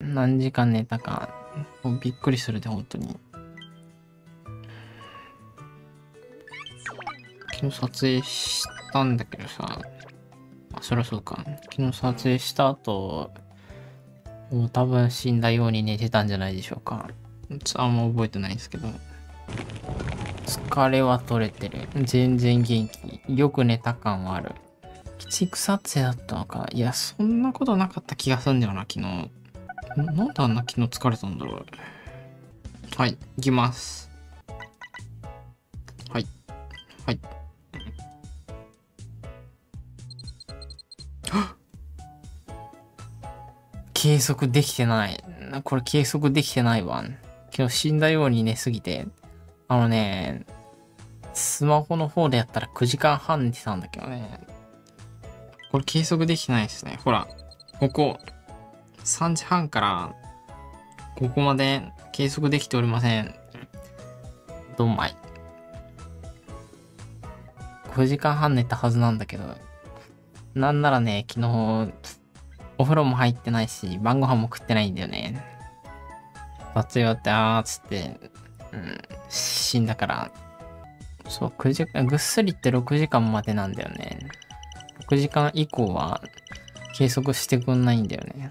何時間寝たか、もうびっくりするで、本当に。昨日撮影したんだけどさ、あ、そりゃそうか。昨日撮影した後、もう多分死んだように寝てたんじゃないでしょうか。あんま覚えてないんですけど。疲れは取れてる。全然元気。よく寝た感はある。鬼畜撮影だったのか。いや、そんなことなかった気がするんだよな、昨日。なんであんな昨日疲れたんだろう。はい、行きます。はい。はい。計測できてない。これ計測できてない。わ。昨日死んだように寝すぎて。あのね、スマホの方でやったら9時間半寝てたんだけどね。これ計測できてない。ですね。ほら、ここ、3時半から、ここまで計測できておりません。どんまい。9時間半寝たはずなんだけど、なんならね、昨日、お風呂も入ってないし、晩ご飯も食ってないんだよね。撮影終わって、あーっつって、うん、死んだから、そう、9時間、ぐっすりって6時間までなんだよね。6時間以降は計測してくんないんだよね。